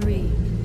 Three.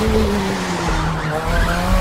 Thank